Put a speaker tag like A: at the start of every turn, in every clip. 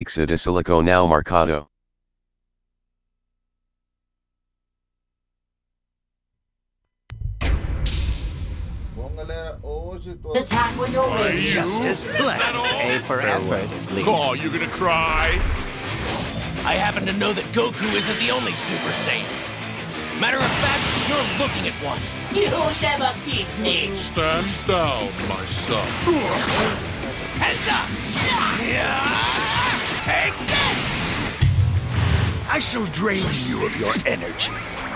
A: Ixa de Silico now Marcado.
B: Bom, galera, hoje tô...
C: Attack when you're ready.
D: you?
E: Just as planned.
D: all?
E: A for effort, at least.
D: Oh, you gonna cry?
F: I happen to know that Goku isn't the only Super Saiyan. Matter of fact, you're looking at one.
C: You'll never beat me.
D: Stand down, my son.
F: Heads up! Take
E: I shall drain you of your energy.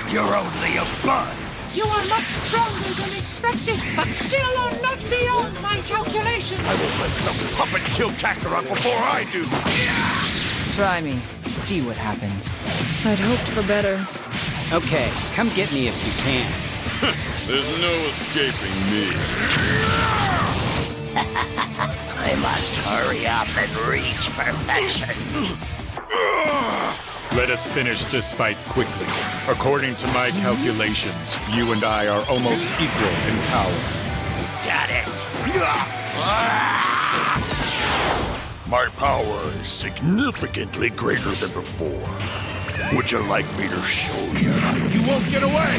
E: You're only a bud.
G: You are much stronger than expected, but still are not beyond my calculations.
E: I won't let some puppet kill Kakarot before I do.
H: Try me. See what happens. I'd hoped for better.
I: Okay, come get me if you can.
D: There's no escaping me.
E: I must hurry up and reach perfection.
J: Let us finish this fight quickly. According to my calculations, you and I are almost equal in power.
E: Got it. My power is significantly greater than before. Would you like me to show you?
D: You won't get away.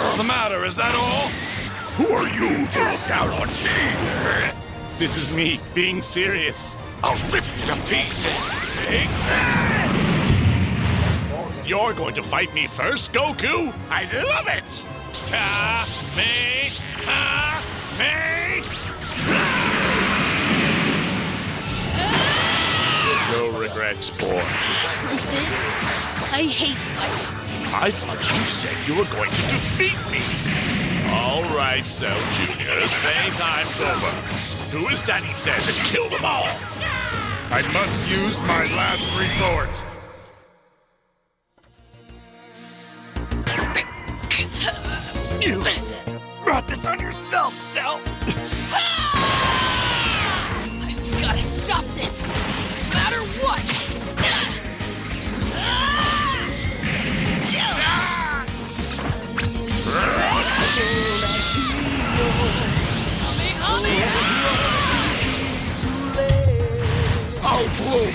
D: What's the matter? Is that all?
E: Who are you to look down on me?
J: This is me, being serious.
E: I'll rip you to pieces. Take this!
J: You're going to fight me first, Goku? I love it! Ka, me, ha, me! No regrets, boy.
G: Truth is, I hate fighting.
J: I thought you said you were going to defeat me. All right, Cell Juniors, playtime's over. Do as Daddy says and kill them all. I must use my last resort.
E: You brought this on yourself, Cell. Ah!
G: I've gotta stop this, no matter what.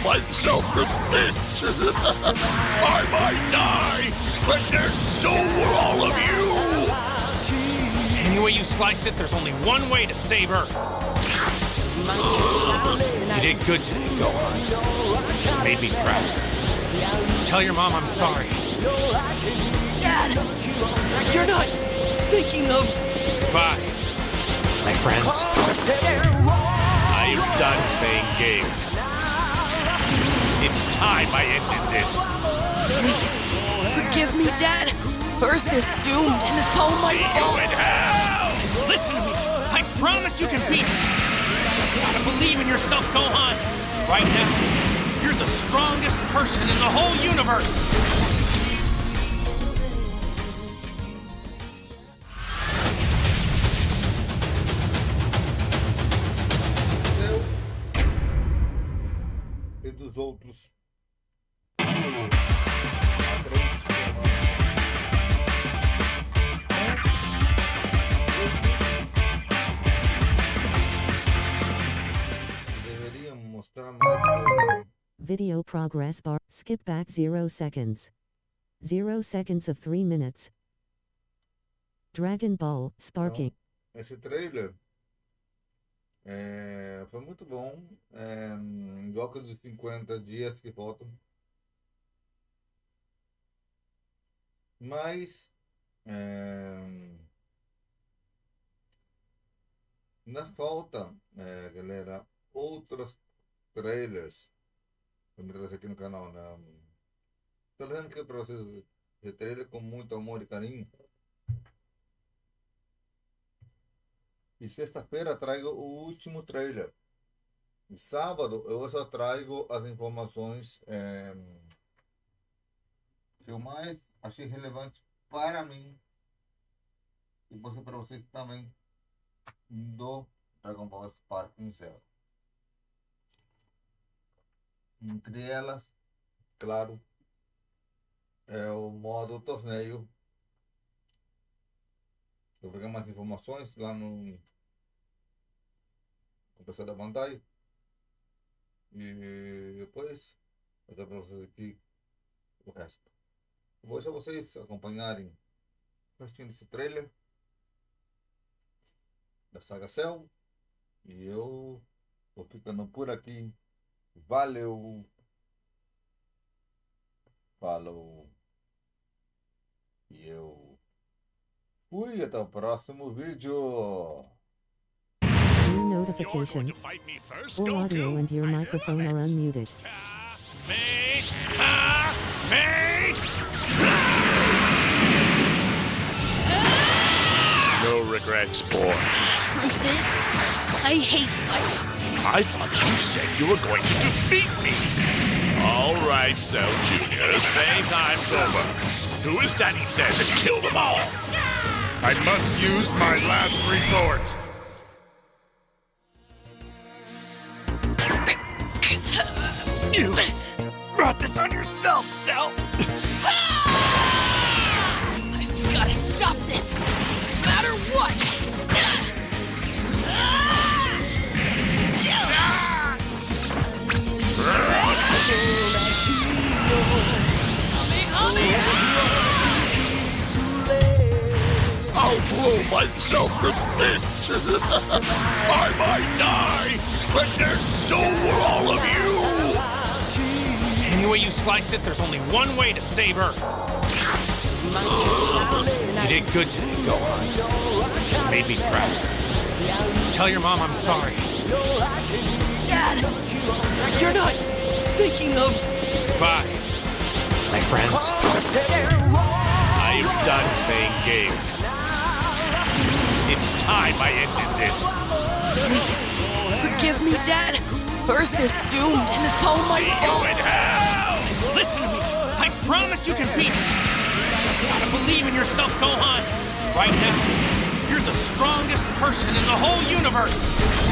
E: Myself to bits. I might die, but then so will all of you.
F: Any way you slice it, there's only one way to save her. You did good today, Gohan. Made me proud. Tell your mom I'm sorry.
G: Dad, you're not thinking of.
F: Bye, my friends.
J: I am done playing games. It's time I ended this.
G: Please, forgive me, Dad. Earth is doomed, and it's all my fault.
F: Listen to me. I promise you can beat me. Just gotta believe in yourself, Gohan. Right now, you're the strongest person in the whole universe.
K: Video progress bar. Skip back 0 seconds. 0 seconds of 3 minutes. Dragon Ball, Sparking.
B: Esse trailer é, foi muito bom. É, em de 50 dias que faltam. Mas é, ainda falta, é, galera, outros trailers para me trazer aqui no canal. Né? Tô lendo aqui para vocês trailer com muito amor e carinho. E sexta-feira trago o último trailer. E sábado eu só trago as informações eh, que eu mais achei relevante para mim e você para vocês também do Dragon Ball Sparking Zero. Entre elas, claro, é o modo torneio. Eu vou pegar mais informações lá no Empecé a Bandai. E depois, até para vocês aqui o resto. Vou deixar vocês acompanharem o restinho desse trailer da saga Cell. E eu vou ficando por aqui. Valeu! Falou! E eu fui até o próximo vídeo!
K: New notification. All audio and your microphone are unmuted.
J: Me? Ha? Me? No regrets, boy.
L: Truth is, I hate fighting.
J: I thought you said you were going to defeat me. All right, Cell Junior, playtime's over. Do as Daddy says and kill them all.
D: I must use my last resort.
F: You brought this on yourself, Cell.
E: Myself to bits. I might die, but then so will all of you.
F: Any way you slice it, there's only one way to save her. You did good today, Gohan. Made me proud. Tell your mom I'm sorry.
L: Dad, you're not thinking of.
F: Bye, my friends.
J: I am done playing games. It's time I ended this.
L: Please, forgive me, Dad. Earth is doomed, and it's all my
J: See you
L: fault.
J: in hell!
F: Listen to me. I promise you can beat me. Just gotta believe in yourself, Gohan. Right now, you're the strongest person in the whole universe.